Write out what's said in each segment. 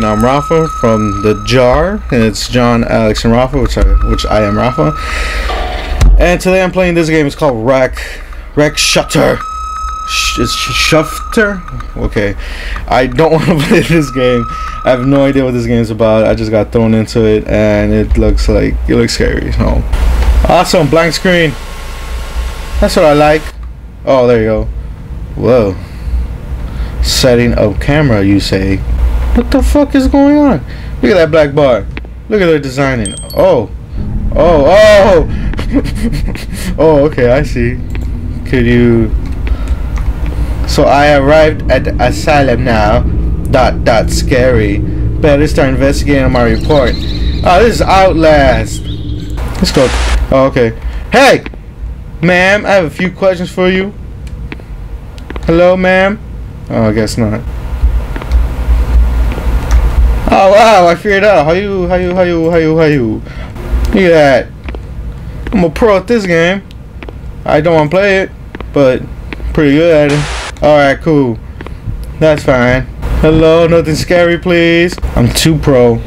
Now I'm Rafa from the Jar, and it's Jon, Alex, and Rafa, which I, which I am Rafa. And today I'm playing this game. It's called Rack Rack Shutter. Sh- it's Shufter. Okay, I don't want to play this game. I have no idea what this game is about. I just got thrown into it, and it looks like it looks scary. So awesome, blank screen. That's what I like. Oh, there you go. Whoa. Setting up camera, you say? What the fuck is going on? Look at that black bar. Look at their designing. Oh. Oh, oh! oh, okay, I see. Could you... So I arrived at the asylum now. Dot, dot, scary. Better start investigating my report. Oh, this is Outlast. Let's go. Oh, okay. Hey! Ma'am, I have a few questions for you. Hello, ma'am? Oh, I guess not. Oh wow, I figured out how you how you how you how you how you Look at that. I'm a pro at this game. I don't want to play it, but pretty good at it. Alright, cool. That's fine. Hello, nothing scary please. I'm too pro.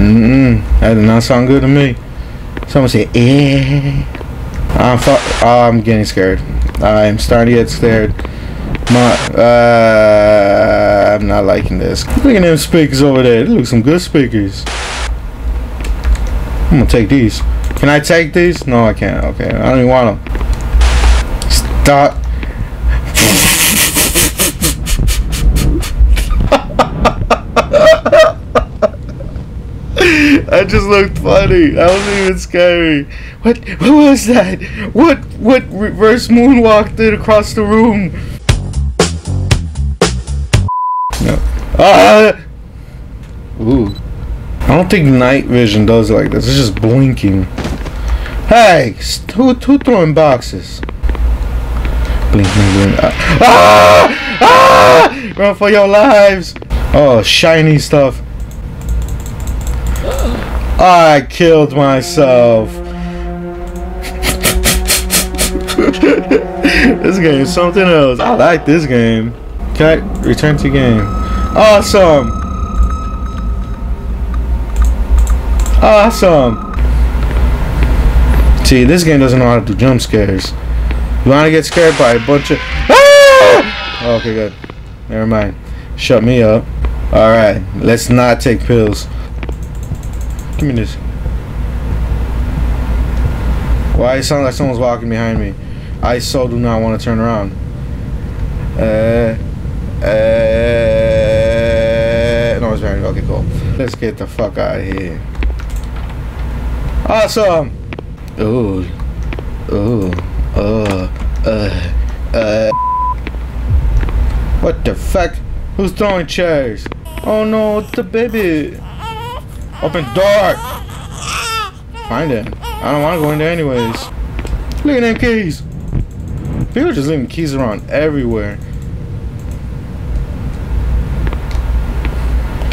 Mm-mm. That did not sound good to me. Someone say, eh. I'm, I'm getting scared. I'm starting to get scared. My, uh, I'm not liking this. Look at them speakers over there. They look some good speakers. I'm gonna take these. Can I take these? No, I can't. Okay, I don't even want them. Stop. I just looked funny. I wasn't even scary. What? What was that? What? What reverse moonwalk did across the room? Ah! Ooh. I don't think night vision does like this. It's just blinking. Hey, who who throwing boxes? Blink, blink, blink. Ah! ah! ah! Run for your lives! Oh, shiny stuff. I killed myself. this game is something else. I like this game. Okay, return to game? Awesome. Awesome. See, this game doesn't know how to do jump scares. You want to get scared by a bunch of... Ah! Okay, good. Never mind. Shut me up. Alright, let's not take pills. Give me this. Why it sounds like someone's walking behind me? I so do not want to turn around. Uh, uh, behind. Okay, cool. Let's get the fuck out of here. Awesome. Ooh, ooh, uh, uh, uh. What the fuck? Who's throwing chairs? Oh no, it's the baby. Open door! Find it. I don't want to go in there anyways. Look at them keys. People are just leaving keys around everywhere.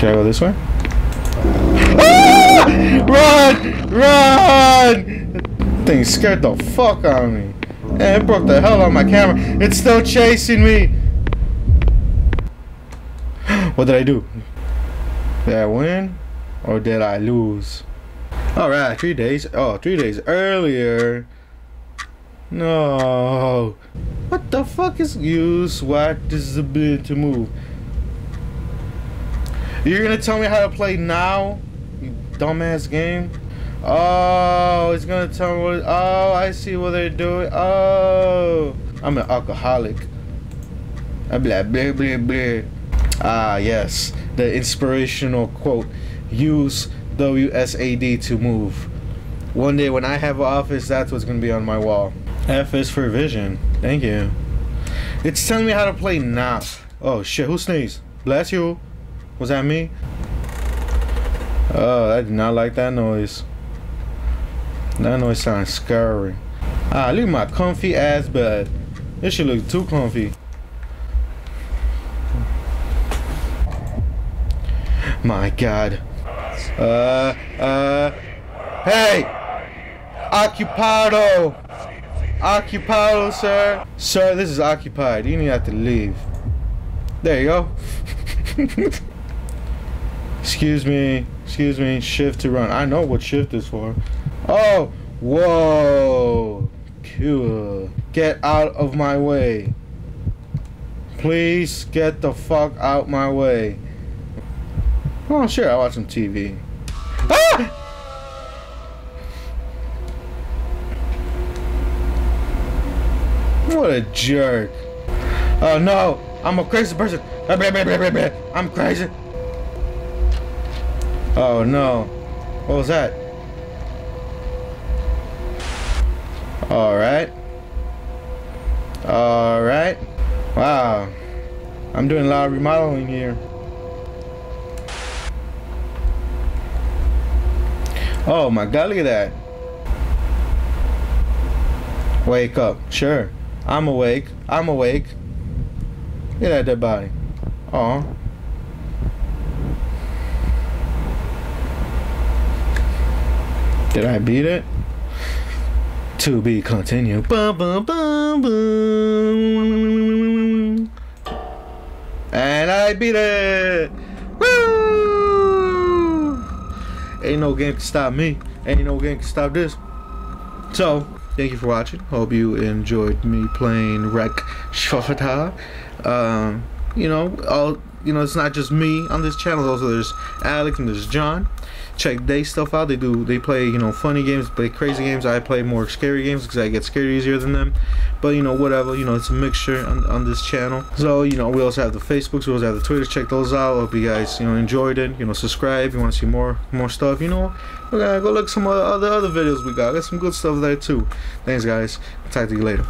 Can I go this way? Ah! Run! Run! Thing scared the fuck out of me. And it broke the hell out of my camera. It's still chasing me. what did I do? Did I win? Or did I lose? Alright, three days. Oh, three days earlier. No. What the fuck is use the disability to move? You're gonna tell me how to play now? You dumbass game? Oh, it's gonna tell me what. Oh, I see what they're doing. Oh, I'm an alcoholic. Blah blah blah blah. Ah, yes, the inspirational quote use WSAD to move. One day when I have an office, that's what's to be on my wall. F is for vision. Thank you. It's telling me how to play now. Oh shit, who sneezed? Bless you. Was that me? Oh, I did not like that noise. That noise sounds scary. Ah, look at my comfy ass bed. This should look too comfy. My god. Uh, uh, hey! Occupado! Occupado, sir! Sir, this is occupied. You need to have to leave. There you go. excuse me. Excuse me. Shift to run. I know what shift is for. Oh. Whoa. Cool. Get out of my way. Please get the fuck out my way. Oh, sure. I'll watch some TV. Ah! What a jerk. Oh no, I'm a crazy person. I'm crazy. Oh no. What was that? Alright. Alright. Wow. I'm doing a lot of remodeling here. Oh my god, look at that. Wake up. Sure. I'm awake. I'm awake. Look at that dead body. Aw. Did I beat it? To be continued. And I beat it! Woo! Ain't no game can stop me. Ain't no game can stop this. So, thank you for watching. Hope you enjoyed me playing Rec Shofata. Um, you know, all you know, it's not just me on this channel. Also, there's Alex and there's Jon. Check they stuff out. They do. They play you know funny games, play crazy games. I play more scary games because I get scared easier than them. But you know whatever. You know it's a mixture on, on this channel. So you know we also have the Facebooks. We also have the Twitter. Check those out. Hope you guys you know enjoyed it. You know subscribe. If you want to see more more stuff. You know we gotta go look some other other videos we got. Got some good stuff there too. Thanks guys. talk to you later.